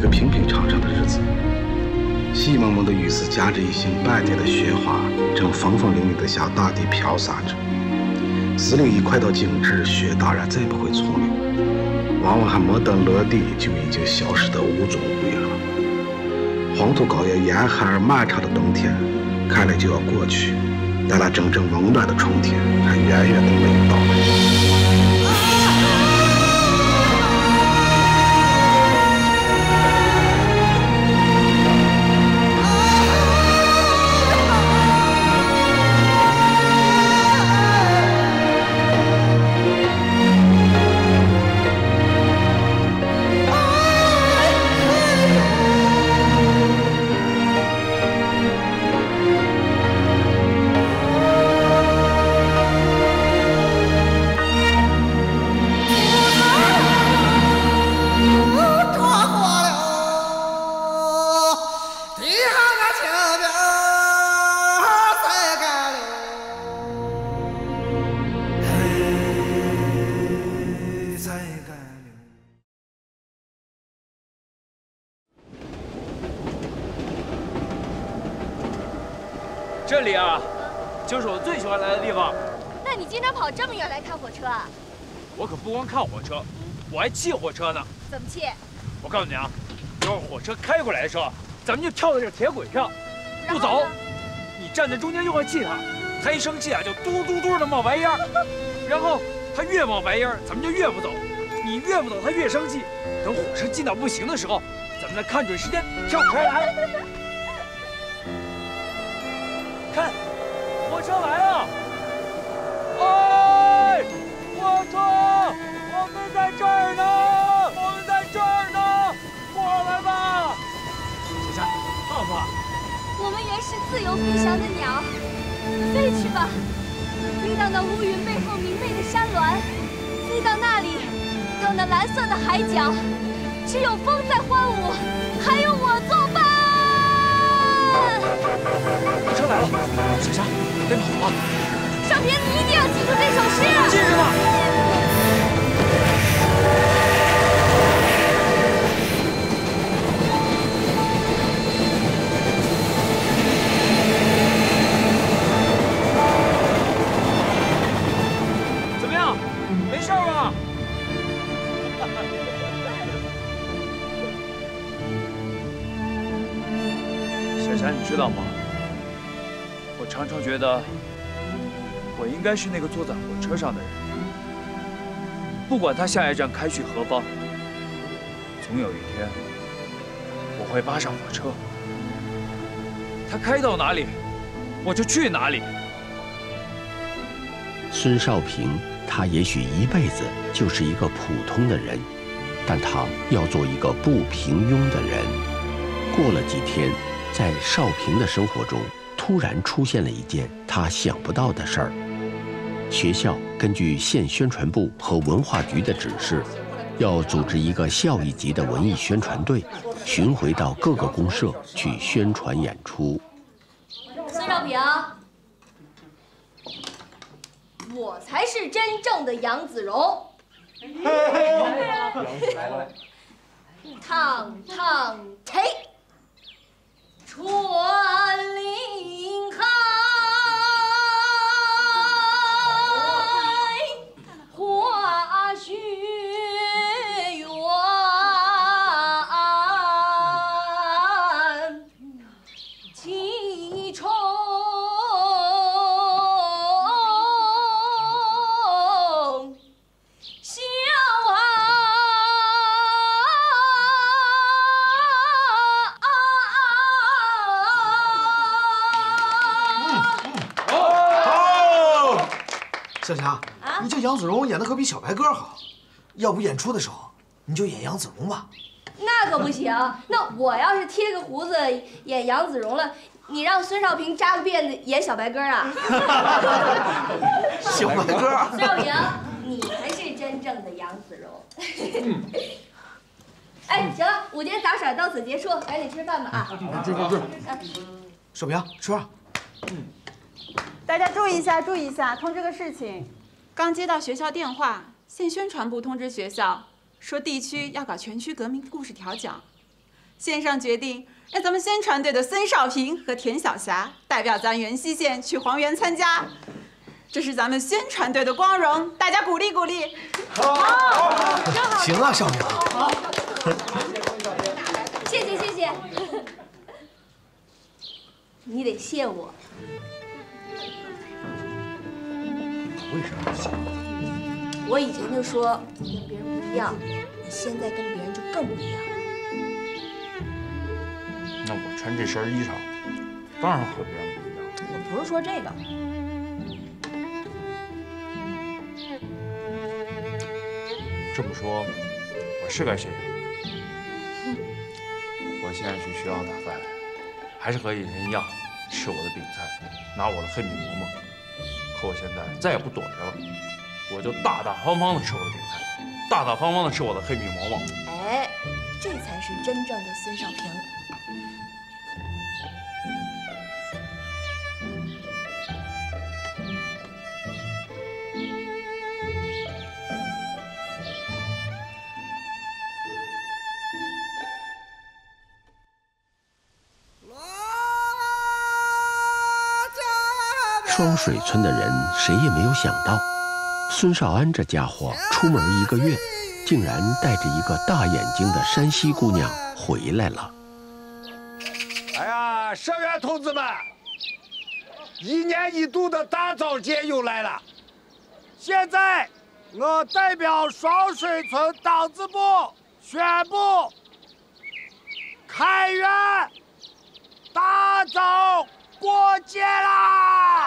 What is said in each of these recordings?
一个平平常常的日子。细蒙蒙的雨丝夹着一星半点的雪花，正风风凛凛地向大地飘洒着。四零一快到景致，雪当然再不会从留，往往还没等落地，就已经消失得无踪无影了。黄土高原严寒而漫长的冬天，看来就要过去，但那真正温暖的春天，还远远的没有到来。这里啊，就是我最喜欢来的地方。那你经常跑这么远来看火车啊？我可不光看火车，我还气火车呢。怎么气？我告诉你啊，要是火车开过来的时候，咱们就跳到这铁轨上，不走。你站在中间又会气他，他一生气啊就嘟嘟嘟的冒白烟 然后他越冒白烟咱们就越不走。你越不走，他越生气。等火车近到不行的时候，咱们再看准时间跳开来。看，火车来了！哎，火车，我们在这儿呢，我们在这儿呢，过来吧！小夏，胖不胖？我们原是自由飞翔的鸟，飞去吧，飞到那乌云背后明媚的山峦，飞到那里，到那蓝色的海角，只有风在欢舞，还有我作伴。火车来了，小霞，别跑啊！少平，你一定要记住这首诗。记着呢。我觉得，我应该是那个坐在火车上的人。不管他下一站开去何方，总有一天我会扒上火车。他开到哪里，我就去哪里。孙少平，他也许一辈子就是一个普通的人，但他要做一个不平庸的人。过了几天，在少平的生活中，突然出现了一件他想不到的事儿。学校根据县宣传部和文化局的指示，要组织一个校一级的文艺宣传队，巡回到各个公社去宣传演出。孙少平，我才是真正的杨子荣。烫烫忒，春里你这杨子荣演的可比小白鸽好。要不演出的时候你就演杨子荣吧。那可不行，那我要是贴个胡子演杨子荣了，你让孙少平扎个辫子演小白鸽啊？小白鸽。孙少平，你才是真正的杨子荣。哎，行了，午间杂耍到此结束，赶紧吃饭吧啊！吃吃吃。少平，吃嗯。大家注意一下，注意一下，通知个事情。刚接到学校电话，县宣传部通知学校，说地区要搞全区革命故事调讲，县上决定让咱们宣传队的孙少平和田晓霞代表咱元溪县去黄原参加，这是咱们宣传队的光荣，大家鼓励鼓励。好，行啊，少平。谢谢谢谢。你得谢我。为什么不行？我以前就说你跟别人不一样，你现在跟别人就更不一样了。那我穿这身衣裳，当然和别人不一样。我不是说这个。这么说，我是该谢谢你。我现在去学校打饭，还是和以前一样，吃我的饼菜，拿我的黑米馍馍。可我现在再也不躲着了，我就大大方方的吃我的点菜，大大方方的吃我的黑米馍馍。哎，这才是真正的孙少平。双水村的人谁也没有想到，孙少安这家伙出门一个月，竟然带着一个大眼睛的山西姑娘回来了。哎呀，社员同志们，一年一度的大枣节又来了。现在，我代表双水村党支部宣布，开园大枣过节啦！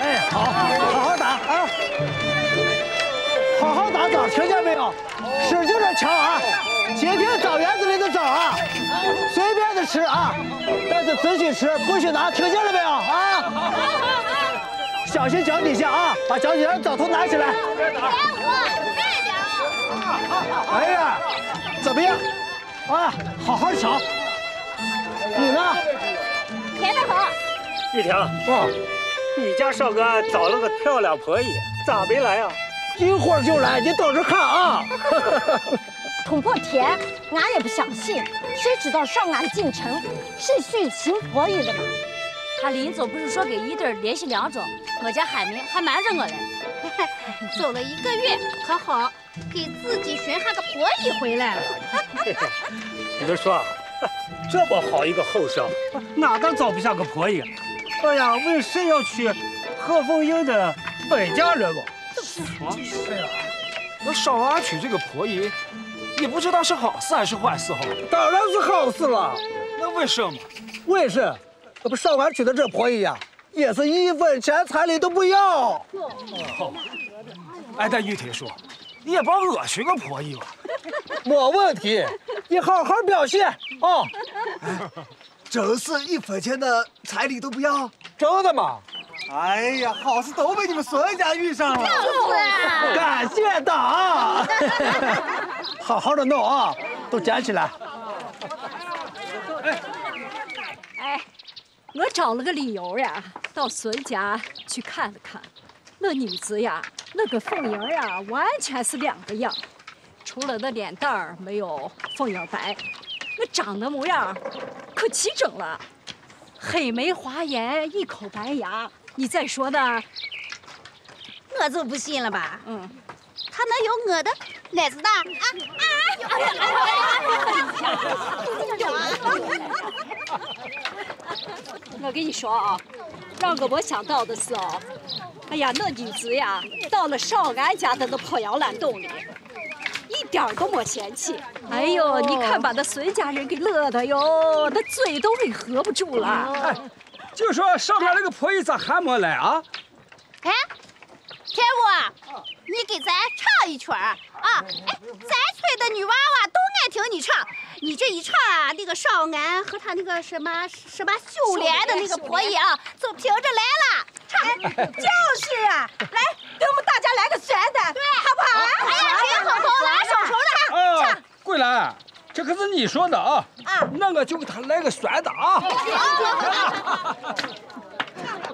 哎，好，好好打啊！好好打枣，听见没有？使劲的敲啊！今天枣园子里的枣啊，吃啊，但是只许吃，不许拿，听见了没有啊？小心脚底下啊，把脚底下的枣头拿起来。哎呀，怎么样？啊，好好瞧。你呢？甜的很。玉婷，哦，你家少哥找了个漂亮婆姨，咋没来啊？一会儿就来，你等着看啊。捅破天，俺也不相信，谁知道上俺进城是许秦婆姨的嘛？他临走不是说给一对联系两种，我家海明还瞒着我嘞。走了一个月，可好，给自己寻下个婆姨回来了。你就说，这么好一个后生，哪个找不下个婆姨？哎呀，问谁要娶贺凤英的本家人嘛？啊，哎呀，那少安娶这个婆姨，也不知道是好事还是坏事哈。当然是好事了。那为什么？为什么，那不上完娶的这婆姨呀，也是一分钱彩礼都不要。好，哎，但玉婷说，你也帮我寻个婆姨吧。没问题，你好好表现啊。真是一分钱的彩礼都不要？真的吗？哎呀，好事都被你们孙家遇上了。就是。感谢党。好好的弄啊，都捡起来。哎，我找了个理由呀，到孙家去看了看。那女子呀，那跟凤英呀，完全是两个样。除了那脸蛋儿没有凤英白，那长得模样可齐整了，黑眉华眼，一口白牙。你再说呢？我就不信了吧？嗯，他能有我的奶子大？啊啊！我跟你说啊，让我没想到的是哦，哎呀，那女子呀，到了少安家的那破摇篮洞里。一点都没嫌弃，哎呦，你看把那孙家人给乐的哟，那嘴都给合不住了。哎，就说上面那个婆姨咋还没来啊？哎，天武，你给咱唱一曲儿啊！哎，咱村的女娃娃都爱听你唱，你这一唱啊，那个少安和他那个什么什么秀莲的那个婆姨啊，就凭着来了。唱，就是啊，来，给我们大家来个酸的，对，好不好？哎呀，别口头拉手手的，唱。桂兰，这可是你说的啊！啊，那我就给他来个酸的啊！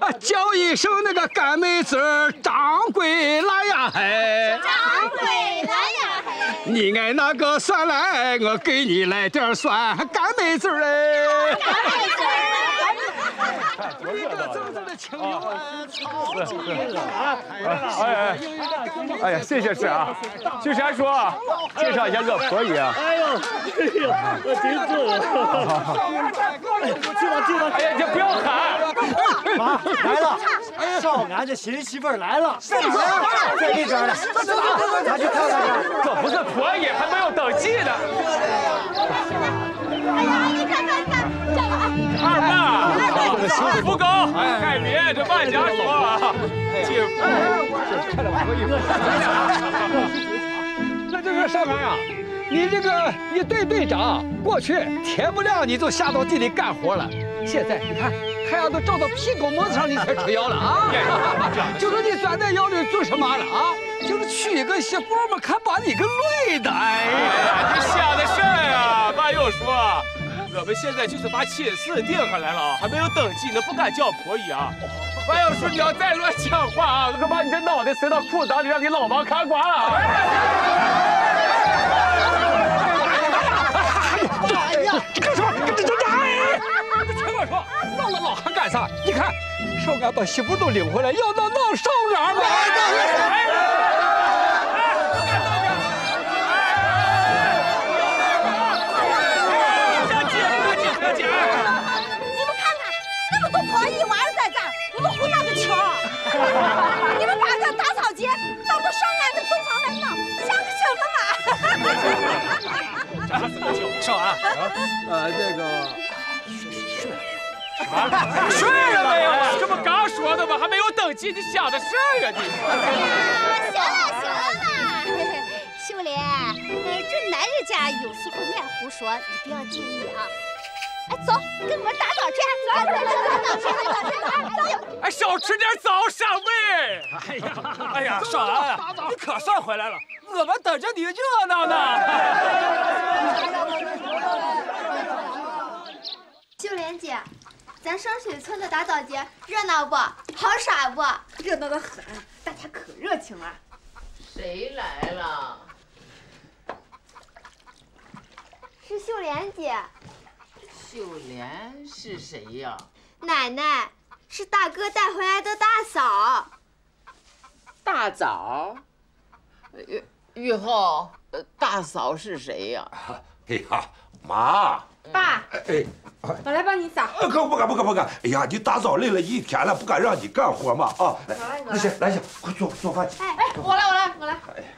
啊，叫一声那个干妹子掌柜来呀嘿！掌柜来呀嘿！你爱那个酸来，我给你来点酸干妹子嘞！干妹子一个真正的清幽啊，超级啊！哎哎，哎呀，谢谢师啊！去山叔，介绍一下我婆姨啊！哎呦，哎呦，我真醉了！去吧去吧！哎呀，你不要喊！妈来了，少安的新媳妇来了，在这边呢，咱去看看去。这不是婆姨，还没有登记呢。哎呀，你看看二爸，不高，改别这万家说，姐夫，看着婆姨那这个少安呀，你这个一队队长，过去天不亮你就下到地里干活了，现在你看。太阳都照到屁股门子上，你才吃药了啊！就说你钻在窑里做什么了啊？就是娶一个媳妇嘛，看把你给累的！哎呀，你想的事儿呀！马又说，我们现在就是把亲事定下来了啊，还没有登记，呢，不敢叫婆姨啊。马又说，你要再乱讲话啊，我可把你这脑袋塞到裤裆里，让你老王看瓜了。哎呀，这干什么？这这这哎！听我说。闹我老汉干啥？你看，少安把媳妇都领回来，要闹闹少安吗？你们把这大扫街当做少安的洞房来闹，想什么嘛？少安，呃，这个。睡了没有？这不刚说的吗？还没有登记，你想的事儿呀你！行了行了嘛，秀莲，这男人家有时候爱胡说，你不要介意啊。哎，走，跟我们打早去，走走走走去，走去，走。哎，少吃点枣上呗。哎呀，哎呀，少安，你可算回来了，我们等着你热闹呢。秀莲姐。咱双水村的打枣节热闹不？好耍不？热闹的很，大家可热情了。谁来了？是秀莲姐。秀莲是谁呀？奶奶，是大哥带回来的大嫂。大嫂？玉玉后，大嫂是谁呀？哎呀，妈。爸。哎。我来帮你扫。可不敢不敢不敢！哎呀，你大嫂累了一天了，不敢让你干活嘛啊！来，那行，来行，快做做饭去。哎哎，我来我来我来。哎呀，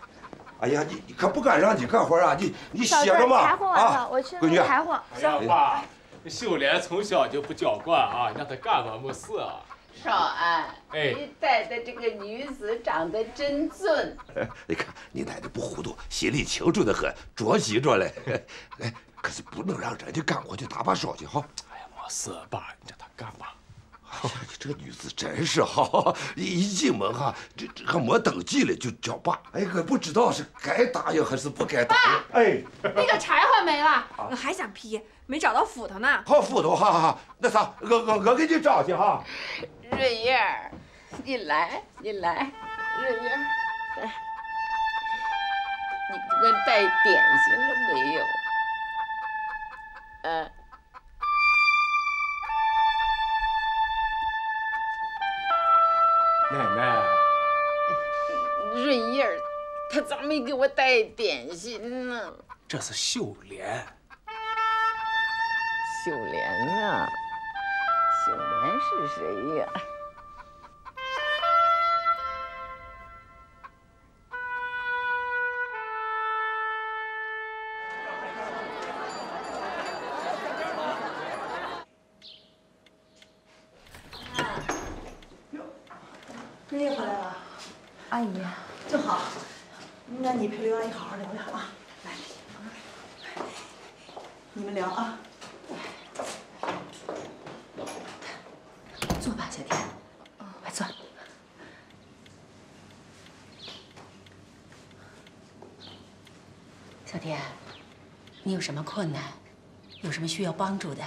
哎呀，你你可不敢让你干活啊！你你歇着嘛啊！我去闺女。柴火。行爸，秀莲从小就不娇惯啊，让她干吧没事啊。少安，哎，你带的这个女子长得真俊。你看你奶奶不糊涂，心里清楚的很，着急着嘞。哎。可是不能让人家干活去打把手去哈！哎呀，没事，爸，你让她干吧。哎，你这个女子真是好，一进门哈，这这还没登记嘞就叫爸。哎，可不知道是该答应还是不该答应。哎，那个柴火没了，我还想劈，没找到斧头呢。好斧头，哈哈哈。那啥，我我我给你找去哈。润燕，你来，你来，润叶，你给我带点心了没有？嗯，奶奶，润叶儿，他咋没给我带点心呢？这是秀莲。秀莲啊，秀莲是谁呀？阿有什么困难，有什么需要帮助的，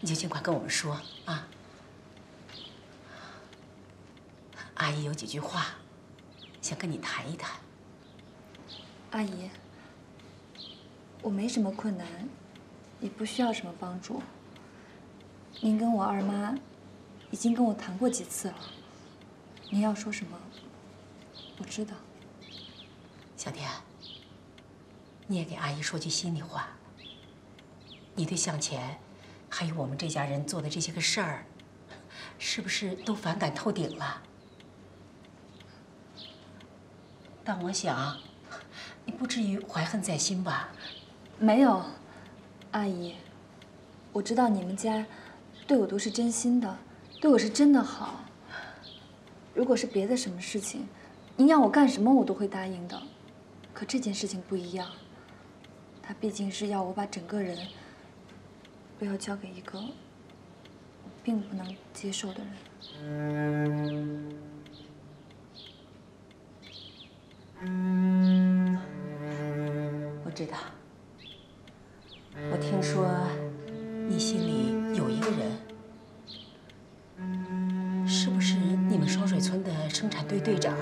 你就尽管跟我们说啊。阿姨有几句话，想跟你谈一谈。阿姨，我没什么困难，也不需要什么帮助。您跟我二妈已经跟我谈过几次了，您要说什么，我知道。小田，你也给阿姨说句心里话。你对向前，还有我们这家人做的这些个事儿，是不是都反感透顶了？但我想，你不至于怀恨在心吧？没有，阿姨，我知道你们家对我都是真心的，对我是真的好。如果是别的什么事情，您让我干什么我都会答应的。可这件事情不一样，他毕竟是要我把整个人都要交给一个我并不能接受的人。我知道。我听说你心里有一个人，是不是你们双水村的生产队队长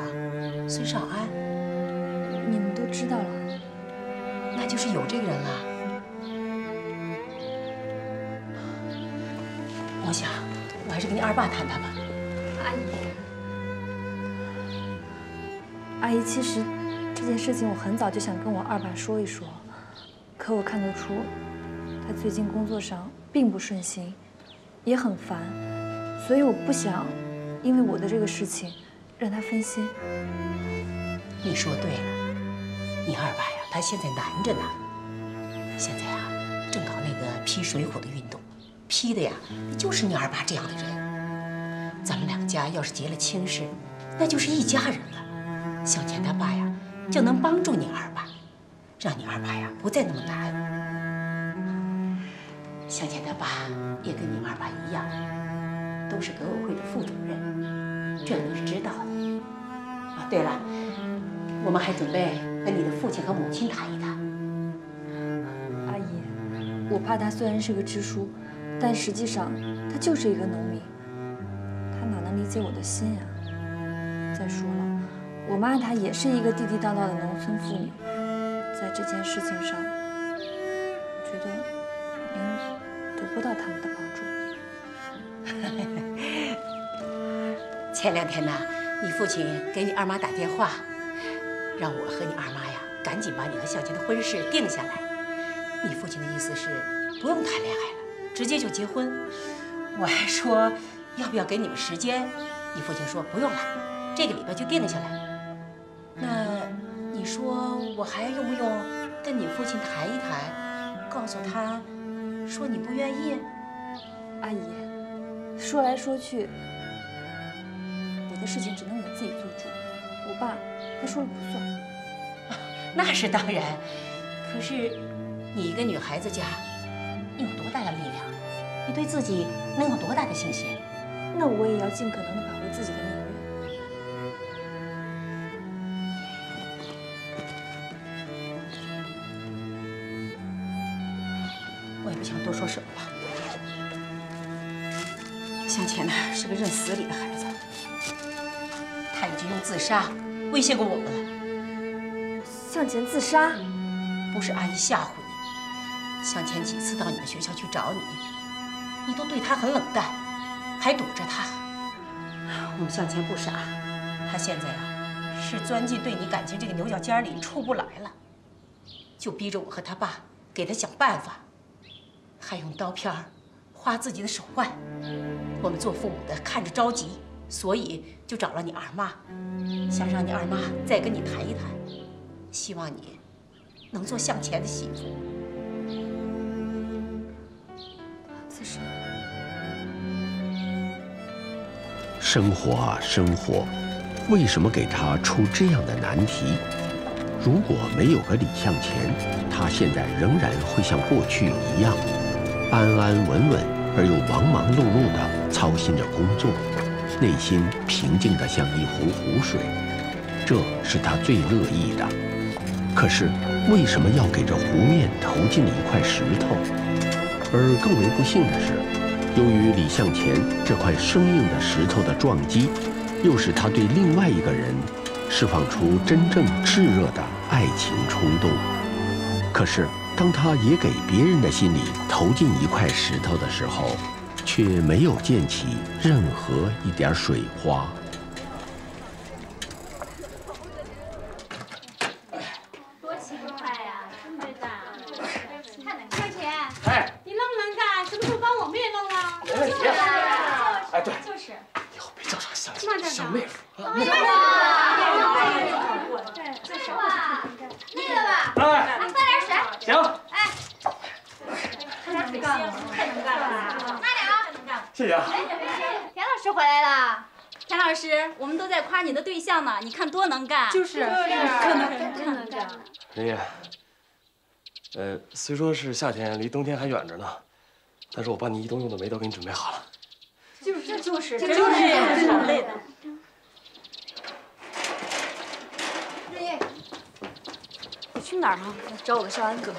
孙少安？你们都知道了，那就是有这个人了。我想，我还是跟你二爸谈谈吧。阿姨。阿姨，其实这件事情我很早就想跟我二爸说一说，可我看得出他最近工作上并不顺心，也很烦，所以我不想因为我的这个事情让他分心。你说对了，你二爸呀，他现在难着呢。现在啊，正搞那个劈水浒的运动，劈的呀就是你二爸这样的人。咱们两家要是结了亲事，那就是一家人了。向前他爸呀，就能帮助你二爸，让你二爸呀不再那么难。向前他爸也跟你二爸一样，都是革委会的副主任，这你是知道的。啊，对了，我们还准备跟你的父亲和母亲谈一谈。阿姨，我怕他虽然是个支书，但实际上他就是一个农民，他哪能理解我的心呀？再说了。我妈她也是一个地地道道的农村妇女，在这件事情上，我觉得您得不到他们的帮助。前两天呢，你父亲给你二妈打电话，让我和你二妈呀赶紧把你和向前的婚事定下来。你父亲的意思是不用谈恋爱了，直接就结婚。我还说要不要给你们时间，你父亲说不用了，这个礼拜就定下来。那你说我还用不用跟你父亲谈一谈，告诉他，说你不愿意？阿姨，说来说去，我的事情只能我自己做主，我爸他说了不算。那是当然，可是你一个女孩子家，你有多大的力量？你对自己能有多大的信心？那我也要尽可能的杀威胁过我们了。向前自杀？不是阿姨吓唬你。向前几次到你们学校去找你，你都对他很冷淡，还躲着他。我们向前不傻，他现在啊是钻进对你感情这个牛角尖里出不来了，就逼着我和他爸给他想办法。还用刀片划自己的手腕，我们做父母的看着着急，所以就找了你二妈，想让你二妈再跟你谈一谈，希望你能做向前的媳妇。自杀。生活啊生活，为什么给他出这样的难题？如果没有个李向前，他现在仍然会像过去一样。安安稳稳而又忙忙碌碌地操心着工作，内心平静得像一湖湖水，这是他最乐意的。可是为什么要给这湖面投进一块石头？而更为不幸的是，由于李向前这块生硬的石头的撞击，又使他对另外一个人释放出真正炽热的爱情冲动。可是，当他也给别人的心里投进一块石头的时候，却没有溅起任何一点水花。你的对象呢，你看多能干，就是，可能 真能干。人叶，呃，虽说是夏天，离冬天还远着呢，但是我把你一冬用的煤都给你准备好了。就是，就是，就是，好累的。人叶，你去哪儿啊？找我的少安哥。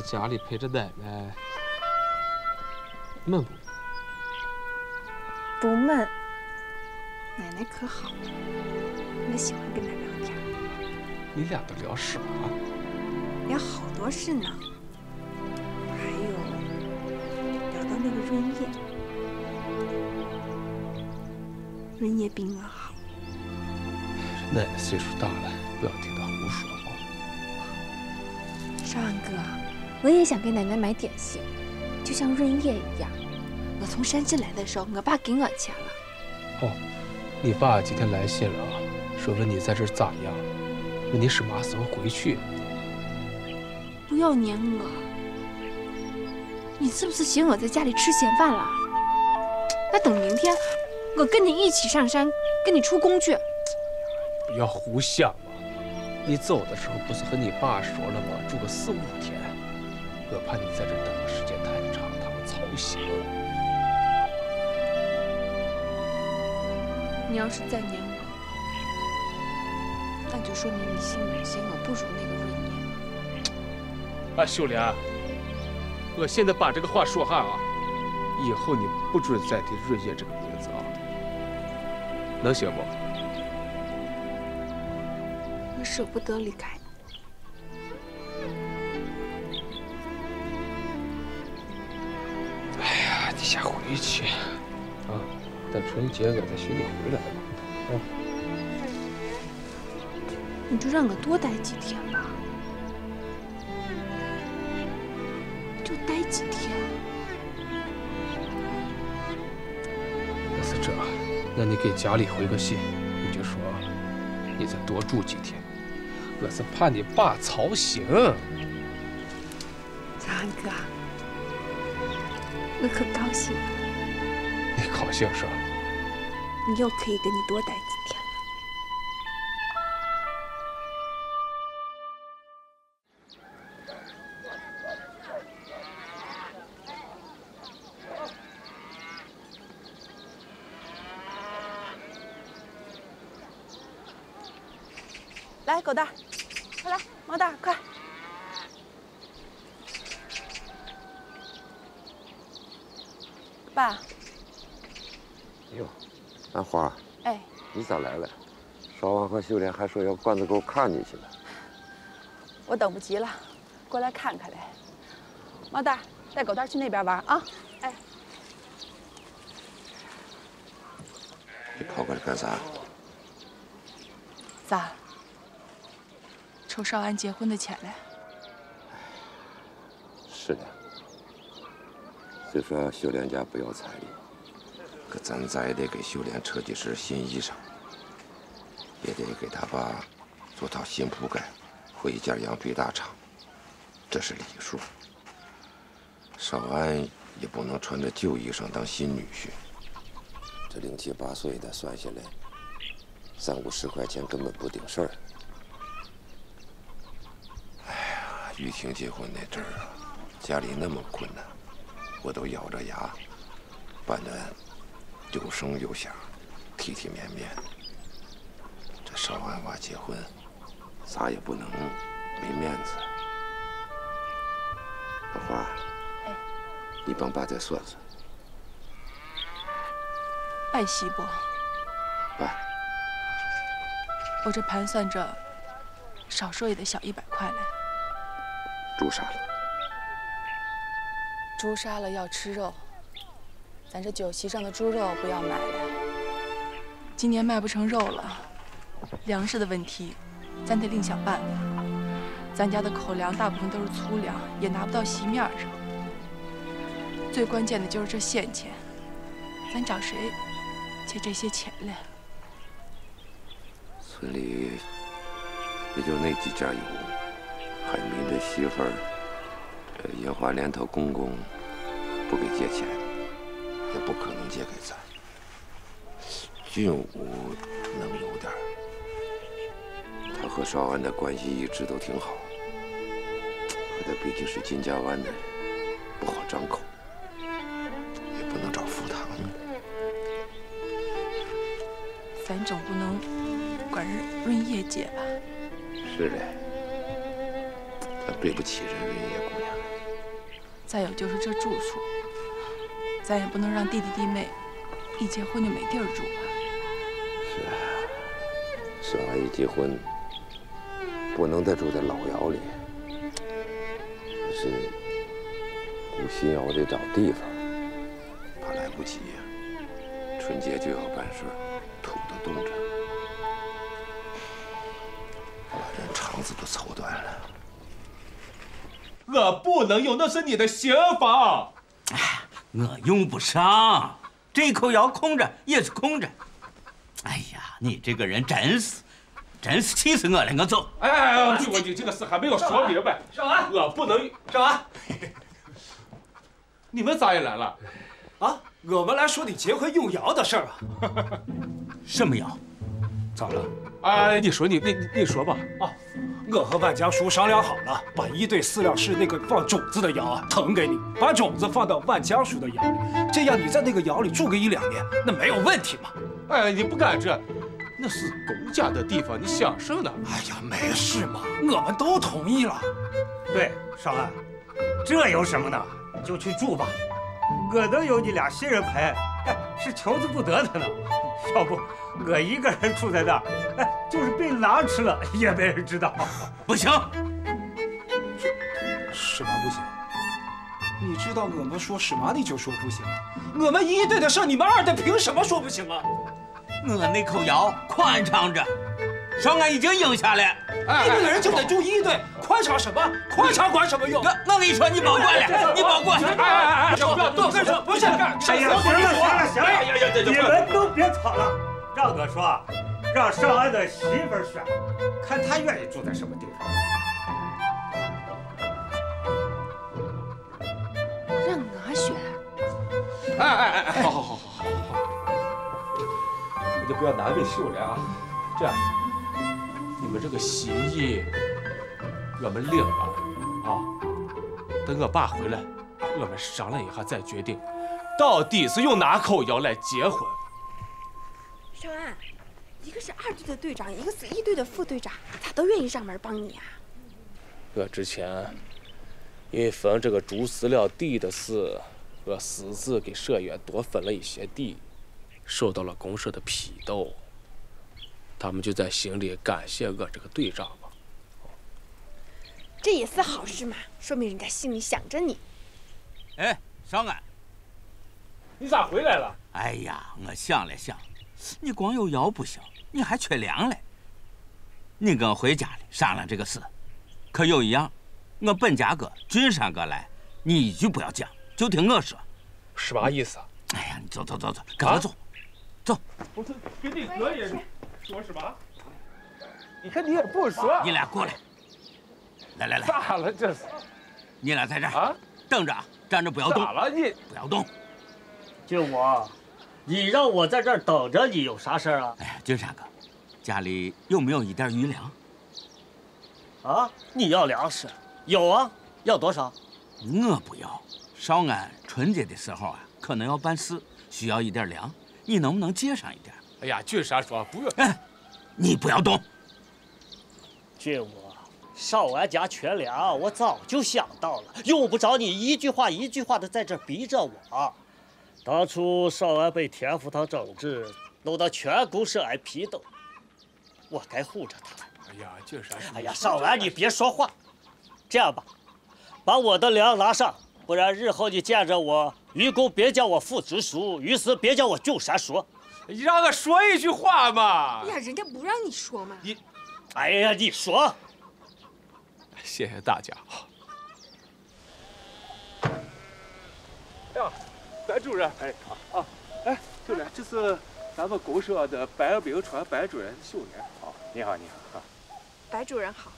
在家里陪着奶奶，闷不？不闷。奶奶可好了？我喜欢跟她聊天。你俩都聊什么？聊好多事呢。还有聊到那个润叶，润叶比我好。奶奶岁数大了，不要听我也想给奶奶买点心，就像润叶一样。我从山镇来的时候，我爸给我钱了。哦，你爸今天来信了，说问你在这咋样，问你什么时候回去。不要撵我，你是不是嫌我在家里吃闲饭了？那等明天，我跟你一起上山，跟你出工去。不要胡想嘛！你走的时候不是和你爸说了吗？住个四五天，我怕你在这等的时间太长，他们操心。你要是再撵我，那就说明你心里嫌我不如那个润叶。啊，秀莲，我现在把这个话说哈啊，以后你不准再提润叶这个名字啊，能行不？我舍不得离开你。你先回去啊！等春节我再许你回来吧。啊！你就让我多待几天吧，就待几天。那是这，那你给家里回个信，你就说你再多住几天。我是怕你爸操心。长安哥，我可高兴。你高兴是吧？你又可以跟你多待几天了。来，狗蛋。毛蛋，快！爸。哎呦，兰花。咋来了？少安和秀莲还说要罐子沟看你去了。我等不及了，过来看看来。毛蛋，带狗蛋去那边玩啊！哎。你跑过来干啥？咋？筹少安结婚的钱嘞。是的，虽说秀莲家不要彩礼，可咱咋也得给秀莲车几身新衣裳，也得给他爸做套新铺盖，回一件羊皮大氅。这是礼数。少安也不能穿着旧衣裳当新女婿。这零七八碎的算下来，三五十块钱根本不顶事儿。哎呀，玉婷结婚那阵儿啊，家里那么困难，我都咬着牙办的有声有响，体体面面。这少安娃结婚，咱也不能没面子。老花，你帮爸再算算。办席不？办。我这盘算着，少说也得小一百块嘞。猪杀了。猪杀了要吃肉，咱这酒席上的猪肉不要买了。今年卖不成肉了，粮食的问题，咱得另想办法。咱家的口粮大部分都是粗粮，也拿不到席面上。最关键的就是这现钱，咱找谁？借这些钱来。村里也就那几家有，海民的媳妇儿，呃，烟花连头公公不给借钱，也不可能借给咱。俊武能有点他和少安的关系一直都挺好，可他毕竟是金家湾的人，不好张口，也不能找福堂。咱总不能管人润叶姐吧？是的，咱对不起人润叶姑娘。再有就是这住处，咱也不能让弟弟弟妹一结婚就没地儿住啊。是啊，少安一结婚，不能再住在老窑里。可是顾心要我得找地方，怕来不及呀。春节就要办事土都冻着，把人肠子都抽断了。我不能用，那是你的新房。我用不上，这口窑空着也是空着。哎呀，你这个人真是，真是气死我了！我走。哎哎哎，我你这个事还没有说明白。少安，我不能。少安，你们咋也来了？啊，我们来说你结婚用窑的事儿啊。什么窑？咋了？哎，你说你你你说吧。啊，我和万家叔商量好了，把一队饲料室那个放种子的窑啊腾给你，把种子放到万家叔的窑里，这样你在那个窑里住个一两年，那没有问题嘛。哎，你不敢这，那是公家的地方，你想什么呢？哎呀，没事嘛，我们都同意了。对，少安，这有什么呢？就去住吧，我能有你俩新人陪，哎，是求之不得的呢。要不我一个人住在那儿，哎，就是被狼吃了也没人知道。不行，什么不行？你知道我们说什么你就说不行？我们一队的事，你们二队凭什么说不行啊？我那口窑宽敞着，少安已经应下了。一队的人就得住一队，宽敞什么？宽敞管什么用？我我跟你说，你甭管了，你甭管。哎哎哎，不要多跟说，不是。哎呀，行了行了行了，你们都别吵了。让我说，让少安的媳妇选，看她愿意住在什么地方。让我选。哎哎哎哎，好好好就不要难为秀莲啊。这样，你们这个心意我们领了啊。等我爸回来，我们商量一下再决定，到底是用哪口窑来结婚。少安，一个是二队的队长，一个是一队的副队长，他都愿意上门帮你啊。我之前因为分这个猪饲料地的事，我私自给社员多分了一些地，受到了公社的批斗。他们就在心里感谢我这个队长吧。这也是好事嘛，说明人家心里想着你。哎，少安，你咋回来了？哎呀，我想了想，你光有窑不行，你还缺粮嘞。你跟我回家里商量这个事。可有一样，我本家哥俊山哥来，你一句不要讲，就听我说。是嘛意思？哎呀，你走走走走，跟我走，走。不是跟你哥也说什么？你看你也不说。你俩过来。来来来。咋了这是？你俩在这儿啊，等着，站着不要动。咋了你？不要动。俊武，你让我在这儿等着你有啥事儿啊？哎呀，军山哥，家里有没有一点余粮？啊，你要粮食？有啊，要多少？我不要。少安春节的时候啊，可能要办事，需要一点粮，你能不能接上一点？哎呀，俊山说不用。哎，你不要动。俊武，少安家缺粮，我早就想到了，用不着你一句话一句话的在这逼着我。当初少安被田福堂整治，弄得全公社挨批斗，我该护着他。哎呀，俊山。哎呀，少安，你别说话。这样吧，把我的粮拿上。不然日后你见着我，愚公别叫我副直属，于是别叫我俊山叔。你让我说一句话嘛！哎呀，人家不让你说嘛。你，哎呀，你说。谢谢大家。哎呀，白主任，哎啊，哎，秀莲，这是咱们公社的白冰川白主任秀莲。好，你好，你好。白主任好。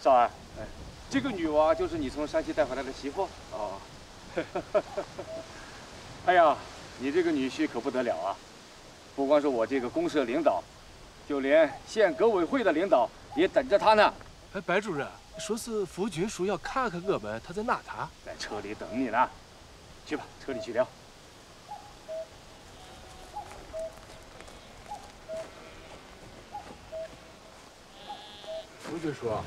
少安，哎。这个女娃就是你从山西带回来的媳妇哦。哎呀，你这个女婿可不得了啊！不光是我这个公社领导，就连县革委会的领导也等着他呢。哎，白主任，说是副军说要看看我们，他在哪他？在车里等你呢。去吧，车里去聊。副军说。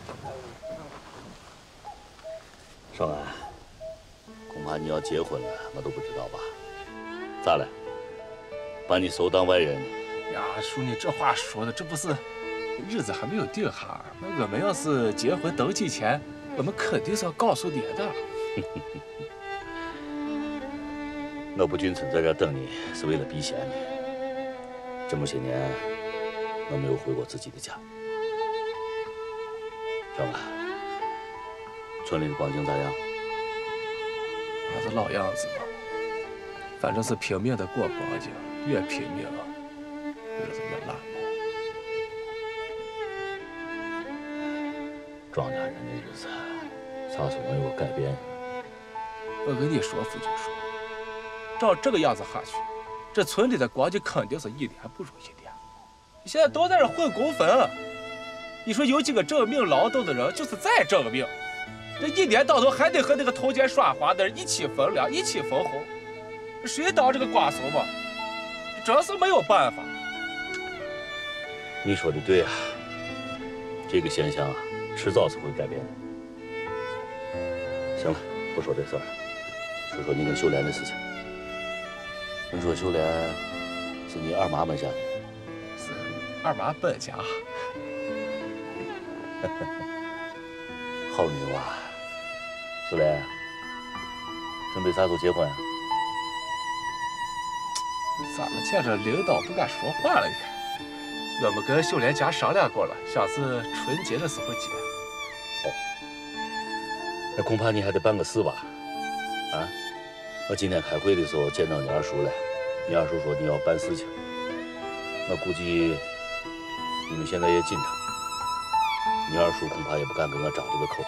少安，恐怕你要结婚了，我都不知道吧？咋了？把你收当外人？呀，叔，你这话说的，这不是日子还没有定下。那我们要是结婚登记前，我们肯定是要告诉你的。我不进村在这等你，是为了避嫌你。这么些年，我没有回过自己的家。小安。村里的光景咋样？还是老样子吧，反正是拼命的过光景，越拼命，日子越烂。庄稼人的日子，啥时候能有改变？我跟你说，夫君说，照这个样子下去，这村里的光景肯定是一年不如一年。现在都在这混工分，你说有几个正命劳动的人，就是再正命。这一年到头还得和那个偷奸耍滑的人一起分粮，一起分红，谁当这个瓜怂嘛？真是没有办法。你说的对啊，这个现象啊，迟早是会改变的。行了，不说这事儿，说说你跟秀莲的事情。听说秀莲是你二妈门下的，是二妈本家。好女娃。秀莲，准备啥时候结婚？啊咋了？见着领导不敢说话了？我们跟秀莲家商量过了，下次春节的时候结。哦，那恐怕你还得办个事吧？啊？我今天开会的时候见到你二叔了，你二叔说你要办事情，我估计你们现在也紧张，你二叔恐怕也不敢跟我张这个口。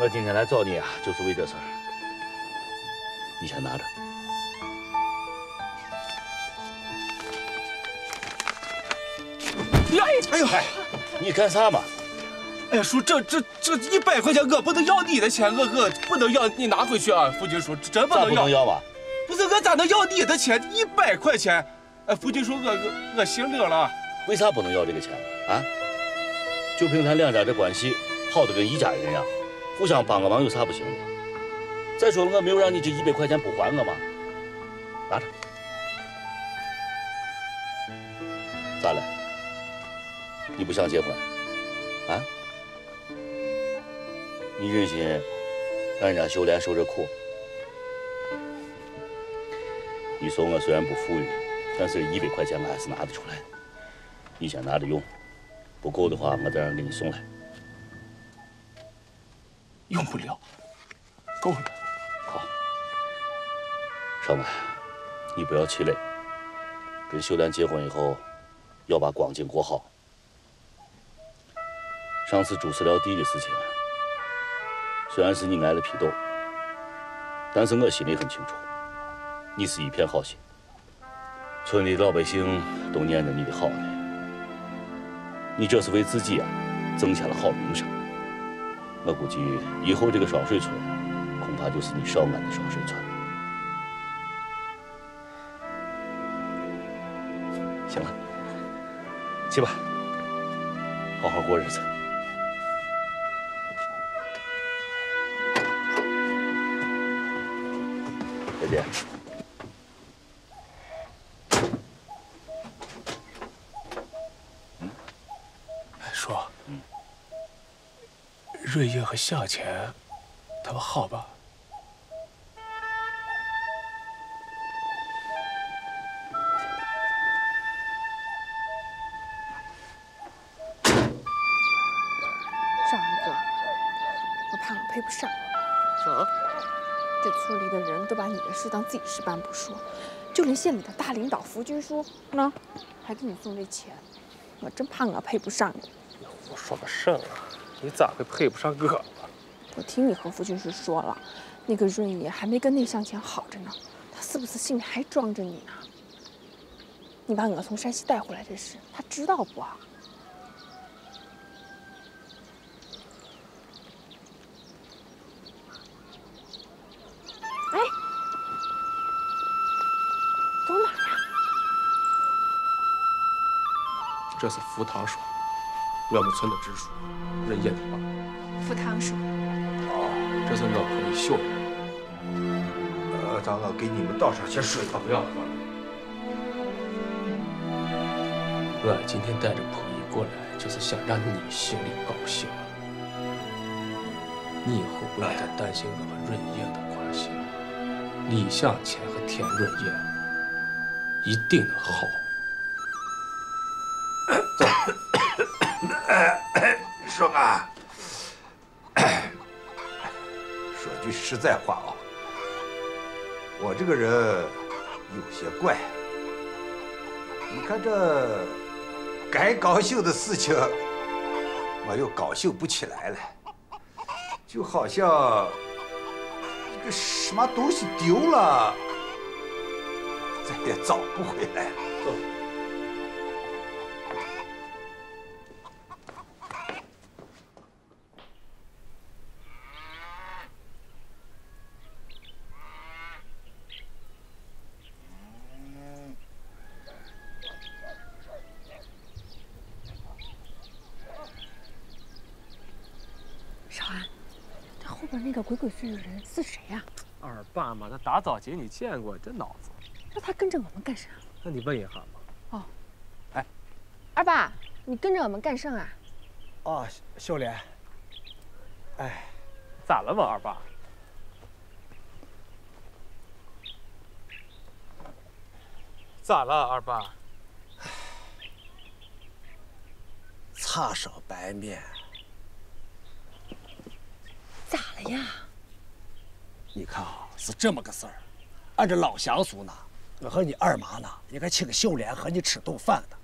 我今天来找你啊，就是为这事儿。你先拿着。呀，哎呦，你干啥嘛？哎呀，叔，这这这一百块钱我不能要你的钱，我我不能要你拿回去啊，夫君叔，真不能要。不能要吧？不是，我咋能要你的钱？一百块钱，哎，夫君叔，我我我心领了。为啥不能要这个钱啊？就凭咱两家这关系，好的跟一家人一样。互相帮个忙有啥不行的？再说了，我没有让你这一百块钱不还我吗？拿着，咋了？你不想结婚？啊？你忍心让人家秀莲受这苦？你说我虽然不富裕，但是一百块钱我还是拿得出来。你先拿着用，不够的话，我再让给你送来。用不了，够了。好，少安，你不要气馁。跟秀莲结婚以后，要把光景过好。上次主饲料地的事情，虽然是你挨了批斗，但是我心里很清楚，你是一片好心，村里老百姓都念着你的好呢。你这是为自己啊增添了好名声。我估计以后这个双水村，恐怕就是你少安的双水村。行了，去吧，好好过日子。再见。说，瑞叶和向前，他们好吧？少安哥，我怕我配不上。啥？这村里的人都把你的事当自己事办不说，就连县里的大领导福军叔，呢，还给你送这钱，我真怕我配不上你。胡说个甚啊？你咋会配不上我？我听你和福军师说了，那个润叶还没跟那向前好着呢，他是不是心里还装着你呢？你把我从山西带回来这事，他知道不啊？哎，走哪呀？这是福堂说，我们村的支书，润叶的爸。福堂叔，哦，这是我朋友秀莲。呃，咱我给你们倒上些水吧。不要喝了。我今天带着溥仪过来，就是想让你心里高兴。你以后不要再担心我和润叶的关系了。李向前和田润叶一定能好。说啊，说句实在话啊，我这个人有些怪。你看这该高兴的事情，我又高兴不起来了，就好像一个什么东西丢了，再也找不回来了。那个鬼鬼祟祟的人是谁呀、二爸嘛，他打早节你见过，这脑子。那他跟着我们干啥？那你问一下嘛。哦，哎，二爸，你跟着我们干啥啊？哦，秀莲，哎，咋了嘛，二爸？咋了，二爸？擦手白面。咋了呀？你看啊，是这么个事儿。按照老习俗呢，我和你二妈呢应该请秀莲和你吃顿饭的。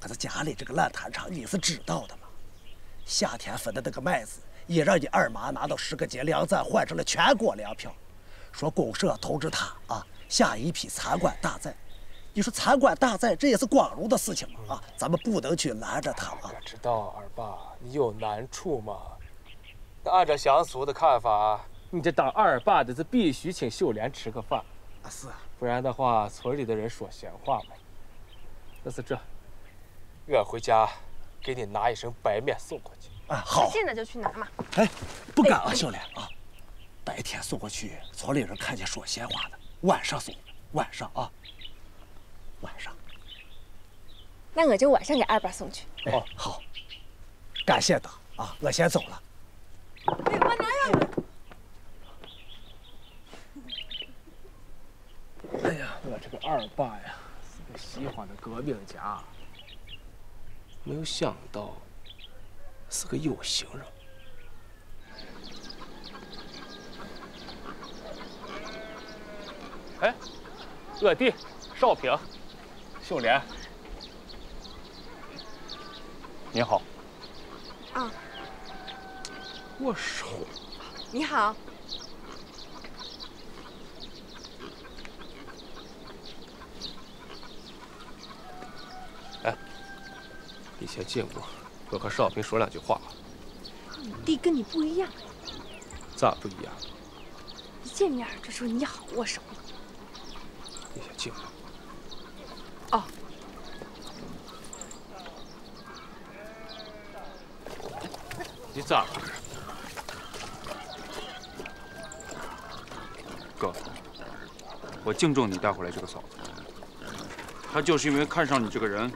可是家里这个烂摊场你是知道的嘛？夏天分的那个麦子，也让你二妈拿到十个节粮站换成了全国粮票。说公社通知他啊，下一批参观大寨。你说参观大寨，这也是光荣的事情嘛啊，咱们不能去拦着他啊。我知道，二爸，你有难处嘛？那按照乡俗的看法，你这当二爸的，是必须请秀莲吃个饭。啊，是。不然的话，村里的人说闲话嘛。那是这，我回家给你拿一身白面送过去。啊，好。现在就去拿嘛。哎，不敢啊，秀莲啊，白天送过去，村里人看见说闲话的。晚上送，晚上啊，晚上。那我就晚上给二爸送去。哦，好，感谢党啊，我先走了。哎，我哪有？哎呀，我这个二爸呀，是个喜欢的革命家，没有想到是个有心人。哎，我弟少平，秀莲，您好。啊，握手。你好。哎，你先进屋，我和少平说两句话。你弟跟你不一样。咋不一样？一见面就说你好，握手。你先进屋。哦。你咋了？我敬重你带回来这个嫂子。她就是因为看上你这个人，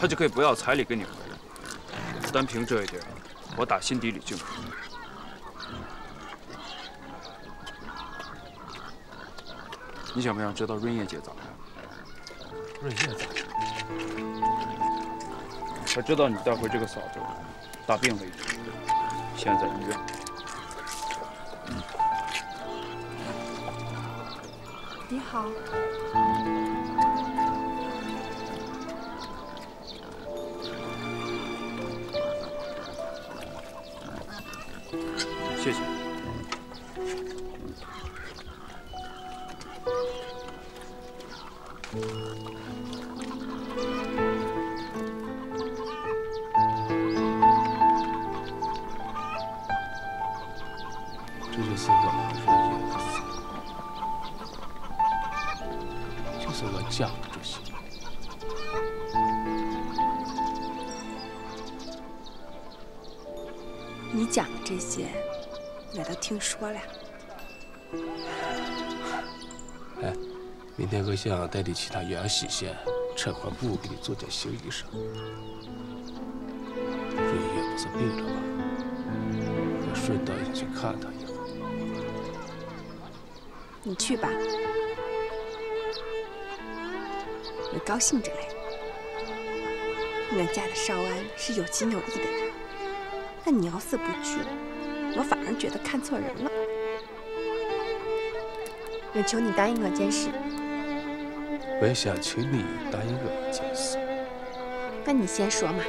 她就可以不要彩礼跟你回来。单凭这一点，我打心底里敬重。你想不想知道润叶姐咋样？润叶咋样？她知道你带回这个嫂子大病了一场，现在在医院。你好。想带你去趟阳西县，趁会不给你做点新衣裳。润叶不是病了吗？我顺道也去看他一回。你去吧，我高兴着嘞。俺家的少安是有情有义的人，那你要是不去，我反而觉得看错人了。我求你答应我件事。我也想请你答应我一件事。那你先说嘛。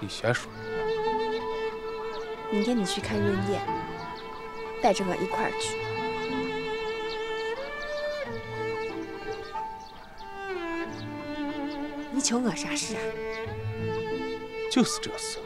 你先说。明天你去看润叶，带着我一块儿去。你求我啥事啊？就是这事。